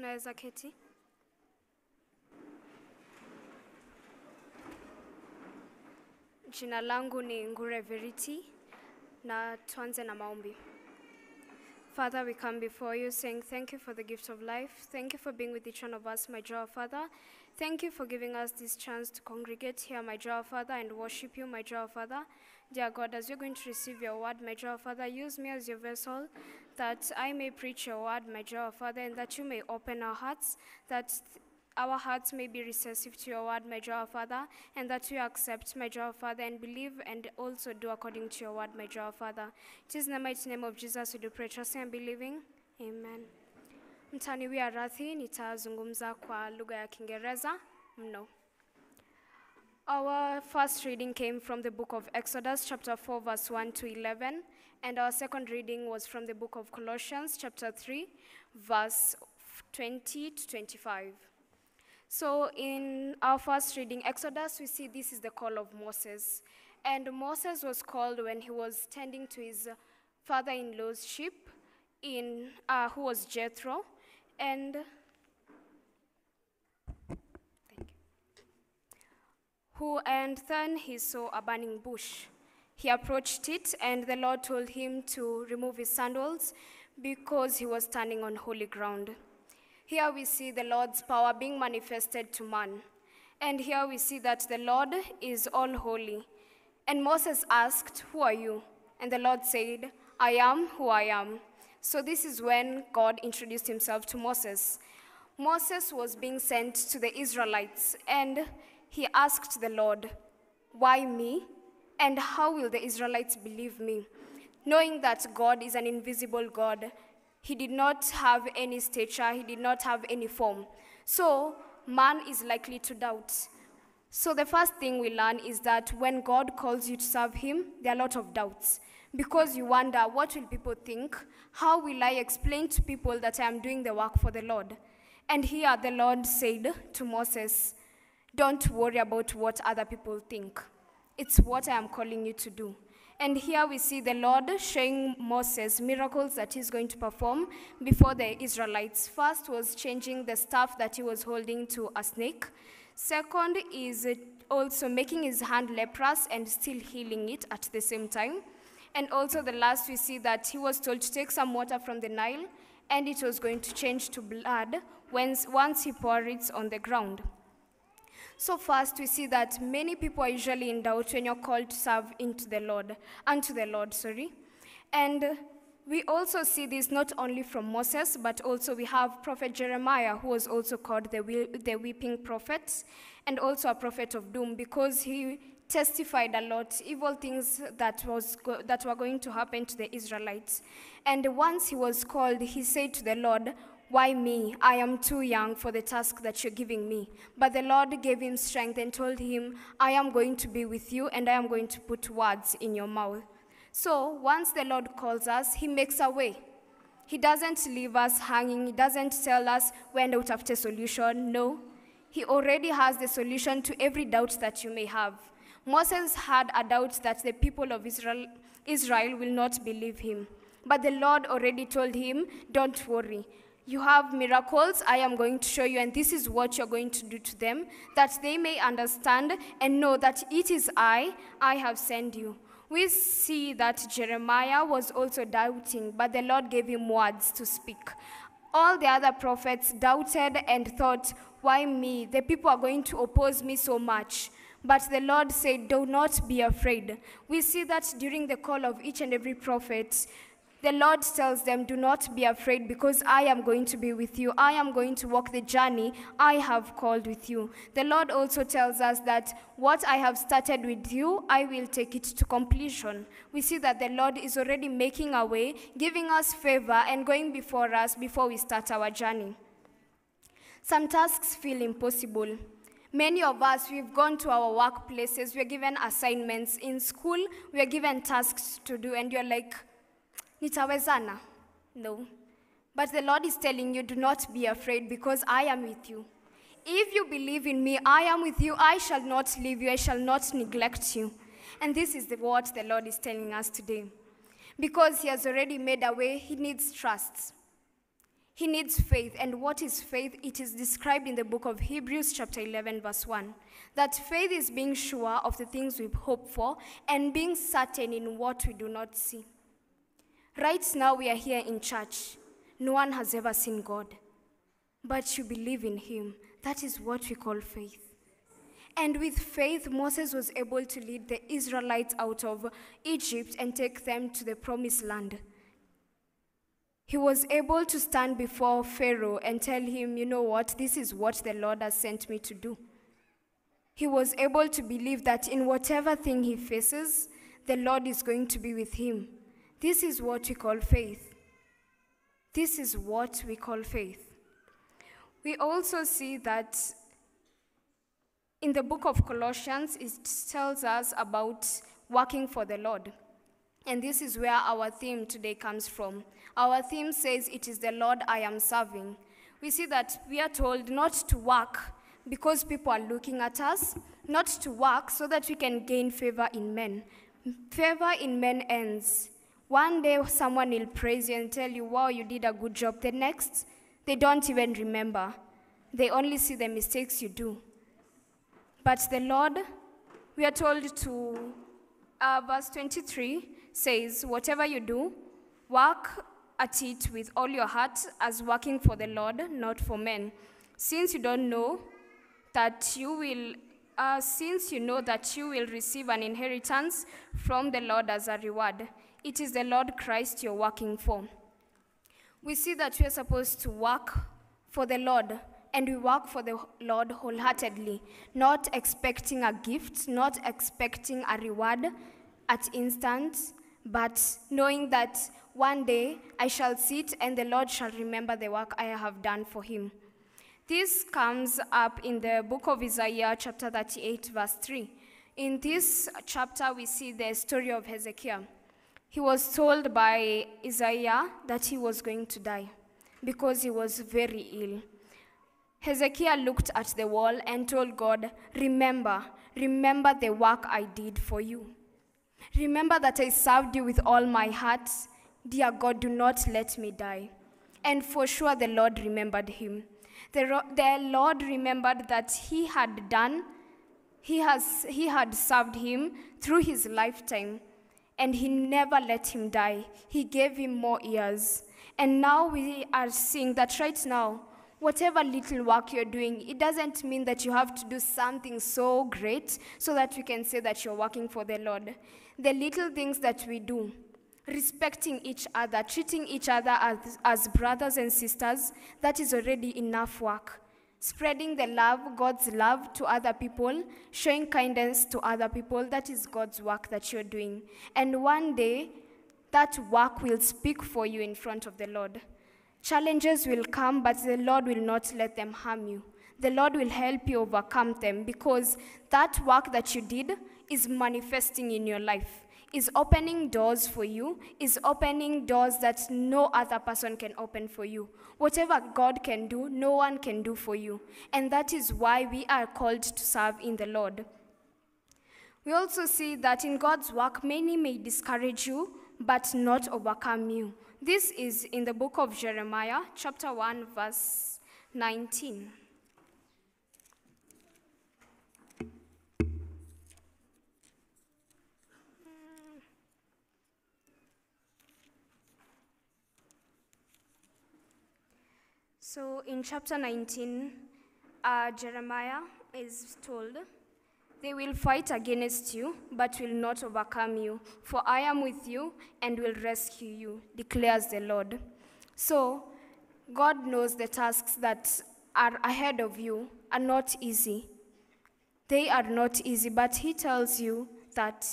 tunaweza keti. Jina langu ni Ngure Verity na tuanze na maombi. Father, we come before you saying thank you for the gift of life. Thank you for being with each one of us, my dear Father. Thank you for giving us this chance to congregate here, my dear Father, and worship you, my dear Father. Dear God, as you're going to receive your word, my dear Father, use me as your vessel that I may preach your word, my dear Father, and that you may open our hearts, that our hearts may be receptive to your word, my dear Father, and that we accept, my dear Father, and believe and also do according to your word, my dear Father. It is in the mighty name of Jesus we do pray, trusting and believing. Amen. Mtaniwia radhi, nitazungumza kwa lugha ya Kiingereza mno. Our first reading came from the book of Exodus, chapter 4, verse 1 to 11, and our second reading was from the book of Colossians, chapter 3, verse 20 to 25. So, in our first reading, Exodus, we see this is the call of Moses. And Moses was called when he was tending to his father in law's sheep, in, uh, who was Jethro. And. Who, and then he saw a burning bush. He approached it, and the Lord told him to remove his sandals because he was standing on holy ground. Here we see the Lord's power being manifested to man. And here we see that the Lord is all holy. And Moses asked, Who are you? And the Lord said, I am who I am. So this is when God introduced himself to Moses. Moses was being sent to the Israelites, and he asked the Lord, Why me? And how will the Israelites believe me? Knowing that God is an invisible God, he did not have any stature, he did not have any form. So, man is likely to doubt. So, the first thing we learn is that when God calls you to serve him, there are a lot of doubts. Because you wonder, what will people think? How will I explain to people that I am doing the work for the Lord? And here the Lord said to Moses, Don't worry about what other people think. It's what I am calling you to do. And here we see the Lord showing Moses miracles that he's going to perform before the Israelites. First was changing the staff that he was holding to a snake. Second is also making his hand leprous and still healing it at the same time. And also the last we see that he was told to take some water from the Nile and it was going to change to blood once, he poured it on the ground. So first we see that many people are usually in doubt when you're called to serve into the Lord, unto the Lord, sorry. And we also see this not only from Moses, but also we have Prophet Jeremiah, who was also called the, the weeping prophet, and also a prophet of doom, because he testified a lot evil things that was that were going to happen to the Israelites. And once he was called, he said to the Lord, why me? I am too young for the task that you're giving me. But the Lord gave him strength and told him, I am going to be with you and I am going to put words in your mouth. So once the Lord calls us, he makes a way. He doesn't leave us hanging, he doesn't tell us when out after solution. No. He already has the solution to every doubt that you may have. Moses had a doubt that the people of Israel, Israel will not believe him. But the Lord already told him, Don't worry. You have miracles I am going to show you, and this is what you're going to do to them, that they may understand and know that it is I, I have sent you. We see that Jeremiah was also doubting, but the Lord gave him words to speak. All the other prophets doubted and thought, Why me? The people are going to oppose me so much. But the Lord said, Do not be afraid. We see that during the call of each and every prophet, the Lord tells them, Do not be afraid, because I am going to be with you. I am going to walk the journey I have called with you. The Lord also tells us that what I have started with you, I will take it to completion. We see that the Lord is already making a way, giving us favor, and going before us before we start our journey. Some tasks feel impossible. Many of us, we've gone to our workplaces, we're given assignments. In school, we're given tasks to do, and you're like, nitawezana? No. But the Lord is telling you, do not be afraid because I am with you. If you believe in me, I am with you. I shall not leave you. I shall not neglect you. And this is the, what the Lord is telling us today. Because He has already made a way, He needs trust. He needs faith. And what is faith? It is described in the book of Hebrews, chapter 11, verse 1. That faith is being sure of the things we hope for and being certain in what we do not see. Right now, we are here in church. No one has ever seen God, but you believe in Him. That is what we call faith. And with faith, Moses was able to lead the Israelites out of Egypt and take them to the promised land. He was able to stand before Pharaoh and tell him, You know what? This is what the Lord has sent me to do. He was able to believe that in whatever thing he faces, the Lord is going to be with him. This is what we call faith. This is what we call faith. We also see that in the book of Colossians, it tells us about working for the Lord. And this is where our theme today comes from. Our theme says, It is the Lord I am serving. We see that we are told not to work because people are looking at us, not to work so that we can gain favor in men. Favor in men ends. One day someone will praise you and tell you, Wow, you did a good job. The next, they don't even remember. They only see the mistakes you do. But the Lord, we are told to, uh, verse 23 says, Whatever you do, work at it with all your heart as working for the Lord, not for men. Since you don't know that you will, uh, since you know that you will receive an inheritance from the Lord as a reward, it is the Lord Christ you're working for. We see that we are supposed to work for the Lord and we work for the Lord wholeheartedly, not expecting a gift, not expecting a reward at instant, but knowing that one day I shall sit and the Lord shall remember the work I have done for him. This comes up in the book of Isaiah, chapter 38, verse 3. In this chapter, we see the story of Hezekiah. He was told by Isaiah that he was going to die because he was very ill. Hezekiah looked at the wall and told God, Remember, remember the work I did for you. Remember that I served you with all my heart. Dear God, do not let me die. And for sure, the Lord remembered him. The, the Lord remembered that he had done, he, has, he had served him through his lifetime, and he never let him die. He gave him more years. And now we are seeing that right now, whatever little work you're doing, it doesn't mean that you have to do something so great so that we can say that you're working for the Lord. The little things that we do, respecting each other, treating each other as, as brothers and sisters, that is already enough work. Spreading the love, God's love to other people, showing kindness to other people, that is God's work that you're doing. And one day, that work will speak for you in front of the Lord. Challenges will come, but the Lord will not let them harm you. The Lord will help you overcome them because that work that you did is manifesting in your life, is opening doors for you, is opening doors that no other person can open for you. Whatever God can do, no one can do for you. And that is why we are called to serve in the Lord. We also see that in God's work, many may discourage you, but not overcome you. This is in the book of Jeremiah, chapter 1, verse 19. So in chapter 19, uh, Jeremiah is told, They will fight against you, but will not overcome you, for I am with you and will rescue you, declares the Lord. So, God knows the tasks that are ahead of you are not easy. They are not easy, but He tells you that,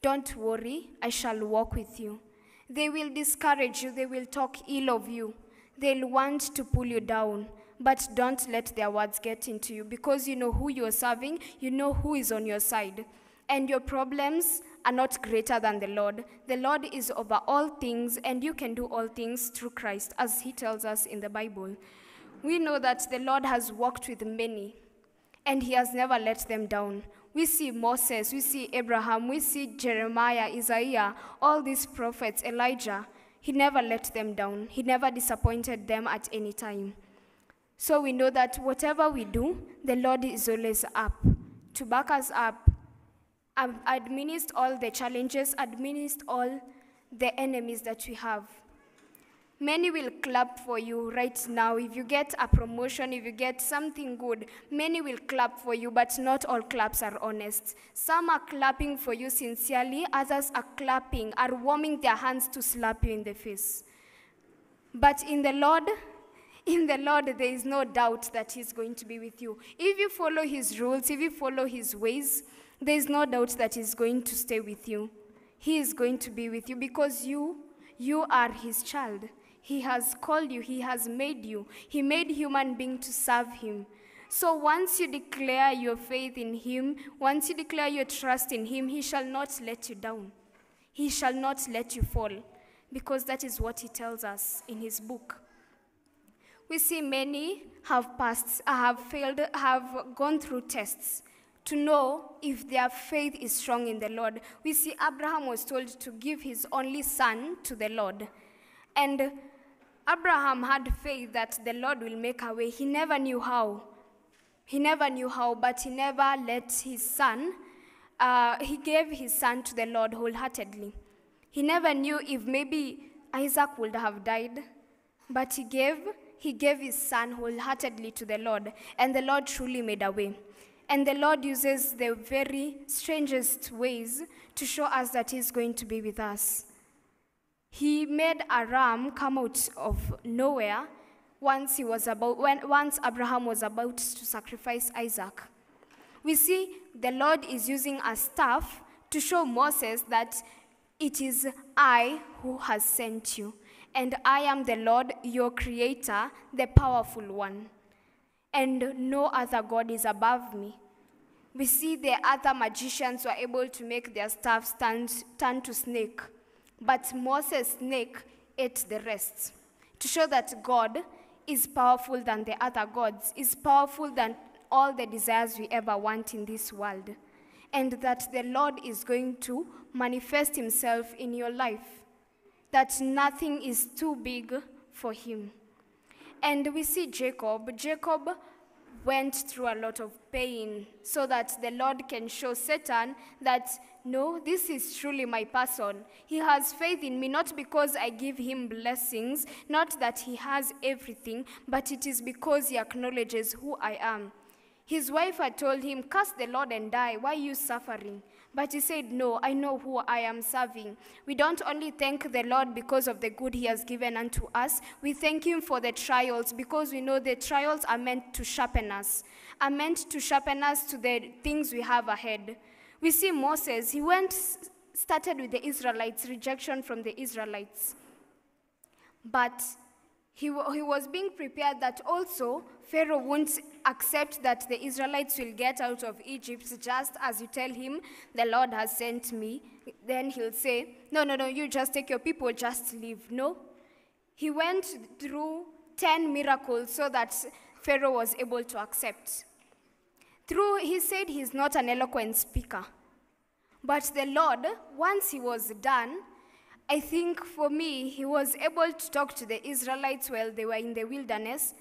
Don't worry, I shall walk with you. They will discourage you, they will talk ill of you, they'll want to pull you down. But don't let their words get into you because you know who you're serving, you know who is on your side. And your problems are not greater than the Lord. The Lord is over all things, and you can do all things through Christ, as He tells us in the Bible. We know that the Lord has walked with many, and He has never let them down. We see Moses, we see Abraham, we see Jeremiah, Isaiah, all these prophets, Elijah. He never let them down. He never disappointed them at any time. So we know that whatever we do, the Lord is always up to back us up, um, administer all the challenges, administer all the enemies that we have. Many will clap for you right now. If you get a promotion, if you get something good, many will clap for you, but not all claps are honest. Some are clapping for you sincerely, others are clapping, are warming their hands to slap you in the face. But in the Lord, in the Lord, there is no doubt that He's going to be with you. If you follow His rules, if you follow His ways, there is no doubt that He's going to stay with you. He is going to be with you because you, you are His child. He has called you, He has made you. He made human being to serve Him. So once you declare your faith in Him, once you declare your trust in Him, He shall not let you down. He shall not let you fall, because that is what He tells us in His book. We see many have passed, have failed, have gone through tests to know if their faith is strong in the Lord. We see Abraham was told to give his only son to the Lord. And Abraham had faith that the Lord will make a way. He never knew how. He never knew how, but he never let his son, uh, he gave his son to the Lord wholeheartedly. He never knew if maybe Isaac would have died, but he gave, he gave his son wholeheartedly to the Lord, and the Lord truly made a way. And the Lord uses the very strangest ways to show us that He's going to be with us. He made a ram come out of nowhere once he was about when once Abraham was about to sacrifice Isaac. We see the Lord is using a staff to show Moses that it is I who has sent you, and I am the Lord, your creator, the powerful one. And no other God is above me. We see the other magicians were able to make their staffs turn, turn to snake. But Moses' snake ate the rest to show that God is powerful than the other gods, is powerful than all the desires we ever want in this world, and that the Lord is going to manifest himself in your life, that nothing is too big for him. And we see Jacob. Jacob went through a lot of pain so that the Lord can show Satan that no, this is truly my person. He has faith in me, not because I give him blessings, not that he has everything, but it is because he acknowledges who I am. His wife had told him, Curse the Lord and die. Why are you suffering? But he said, No, I know who I am serving. We don't only thank the Lord because of the good he has given unto us, we thank him for the trials because we know the trials are meant to sharpen us, are meant to sharpen us to the things we have ahead. We see Moses, he went, started with the Israelites, rejection from the Israelites. But he, he was being prepared that also Pharaoh won't accept that the Israelites will get out of Egypt just as you tell him, the Lord has sent me. Then he'll say, No, no, no, you just take your people, just leave. No. He went through 10 miracles so that Pharaoh was able to accept. Through, he said he's not an eloquent speaker. But the Lord, once he was done, I think for me, he was able to talk to the Israelites while they were in the wilderness.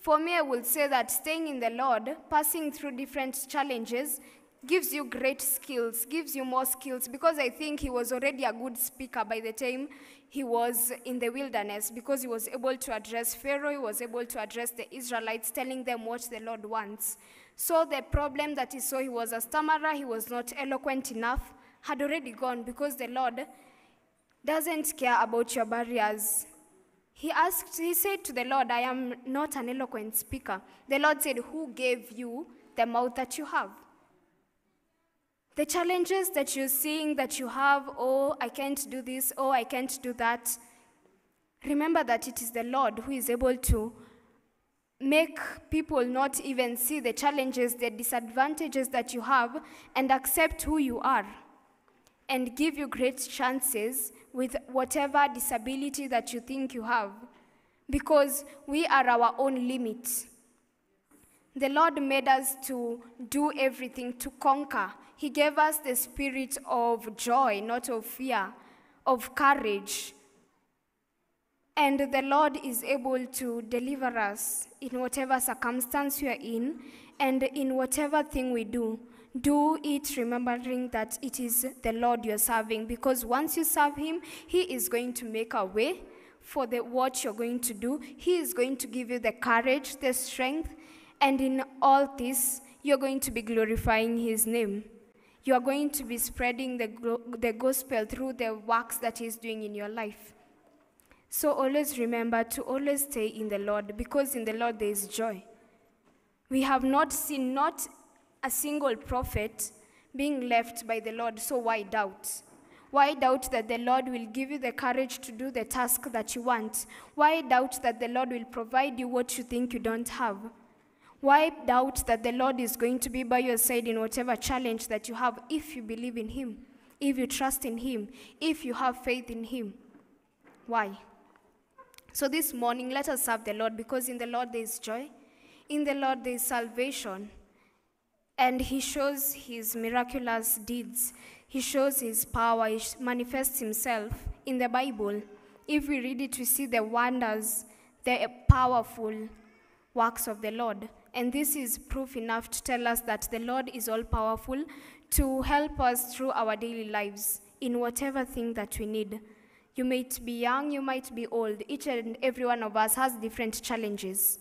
For me, I would say that staying in the Lord, passing through different challenges, gives you great skills, gives you more skills, because I think he was already a good speaker by the time he was in the wilderness, because he was able to address Pharaoh, he was able to address the Israelites, telling them what the Lord wants. So the problem that he saw, he was a stammerer, he was not eloquent enough, had already gone because the Lord doesn't care about your barriers. He asked, he said to the Lord, I am not an eloquent speaker. The Lord said, Who gave you the mouth that you have? The challenges that you're seeing that you have, oh, I can't do this, oh, I can't do that. Remember that it is the Lord who is able to make people not even see the challenges, the disadvantages that you have, and accept who you are, and give you great chances with whatever disability that you think you have, because we are our own limit. The Lord made us to do everything, to conquer. He gave us the spirit of joy, not of fear, of courage, And the Lord is able to deliver us in whatever circumstance we are in and in whatever thing we do. Do it remembering that it is the Lord you're serving because once you serve Him, He is going to make a way for the, what you're going to do. He is going to give you the courage, the strength, and in all this, you're going to be glorifying His name. You are going to be spreading the, the gospel through the works that He's doing in your life. So always remember to always stay in the Lord because in the Lord there is joy. We have not seen not a single prophet being left by the Lord, so why doubt? Why doubt that the Lord will give you the courage to do the task that you want? Why doubt that the Lord will provide you what you think you don't have? Why doubt that the Lord is going to be by your side in whatever challenge that you have if you believe in Him, if you trust in Him, if you have faith in Him? Why? So this morning, let us serve the Lord because in the Lord there is joy, in the Lord there is salvation, and He shows His miraculous deeds. He shows His power, He manifests Himself in the Bible. If we read it, we see the wonders, the powerful works of the Lord. And this is proof enough to tell us that the Lord is all powerful to help us through our daily lives in whatever thing that we need. You might be young, you might be old. Each and every one of us has different challenges.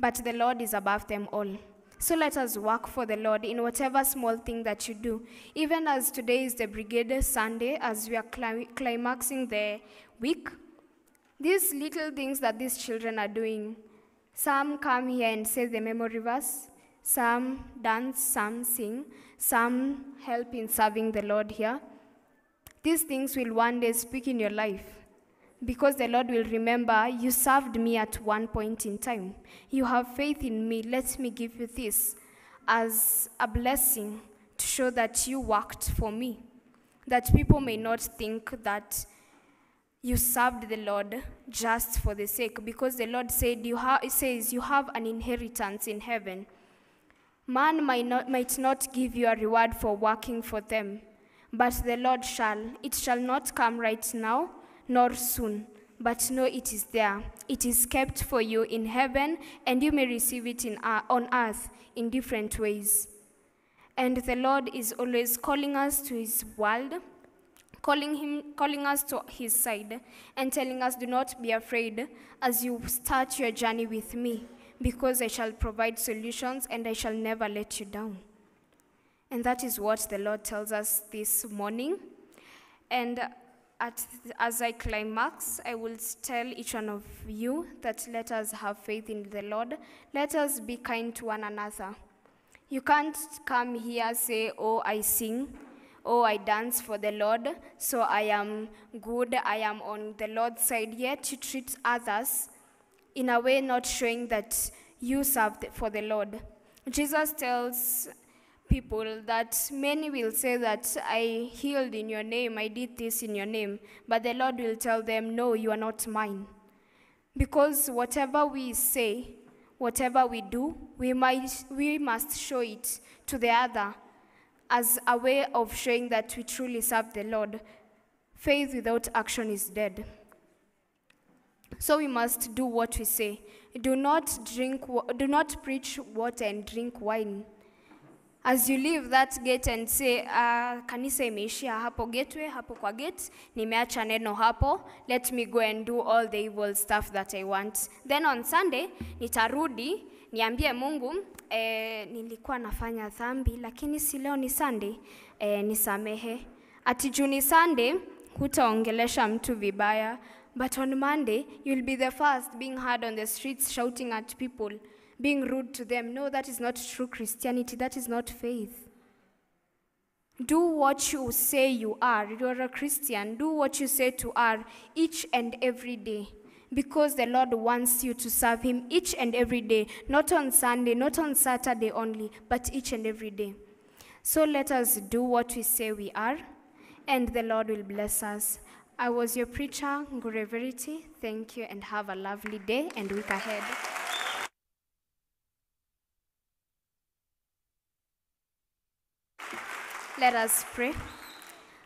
But the Lord is above them all. So let us work for the Lord in whatever small thing that you do. Even as today is the Brigade Sunday, as we are cli- climaxing the week, these little things that these children are doing, some come here and say the memory verse, some dance, some sing, some help in serving the Lord here. These things will one day speak in your life because the Lord will remember you served me at one point in time. You have faith in me. Let me give you this as a blessing to show that you worked for me. That people may not think that you served the Lord just for the sake, because the Lord said you ha- says you have an inheritance in heaven. Man might not, might not give you a reward for working for them, but the Lord shall. It shall not come right now, nor soon, but know it is there. It is kept for you in heaven, and you may receive it in, uh, on earth in different ways. And the Lord is always calling us to His world, calling, him, calling us to His side, and telling us, Do not be afraid as you start your journey with me, because I shall provide solutions and I shall never let you down. And that is what the Lord tells us this morning. And at, as I climax, I will tell each one of you that let us have faith in the Lord. Let us be kind to one another. You can't come here say, "Oh, I sing, oh, I dance for the Lord, so I am good. I am on the Lord's side." Yet you treat others in a way not showing that you serve for the Lord. Jesus tells people that many will say that I healed in your name, I did this in your name, but the Lord will tell them, No, you are not mine. Because whatever we say, whatever we do, we, might, we must show it to the other as a way of showing that we truly serve the Lord. Faith without action is dead. So we must do what we say. Do not drink, do not preach water and drink wine. As you leave that gate and say, uh, kanisa imeishia hapo gateway, hapo kwa gate, nimeacha neno hapo, let me go and do all the evil stuff that I want. Then on Sunday, nitarudi, niambie Mungu, eh, nilikuwa nafanya dhambi, lakini si leo ni Sunday, eh, nisamehe. Ati ni Sunday, hutaongelesha mtu vibaya, but on Monday, you'll be the first being heard on the streets shouting at people, being rude to them. No, that is not true Christianity. That is not faith. Do what you say you are. You're a Christian. Do what you say to are each and every day. Because the Lord wants you to serve Him each and every day, not on Sunday, not on Saturday only, but each and every day. So let us do what we say we are, and the Lord will bless us. I was your preacher, Ngure Verity. Thank you, and have a lovely day and week ahead. Let us pray.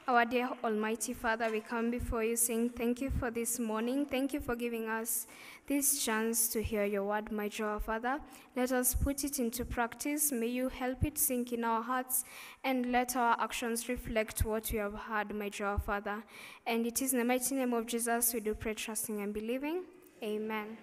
Our dear Almighty Father, we come before you saying thank you for this morning. Thank you for giving us this chance to hear your word, my dear Father. Let us put it into practice. May you help it sink in our hearts and let our actions reflect what we have heard, my dear Father. And it is in the mighty name of Jesus we do pray, trusting and believing. Amen.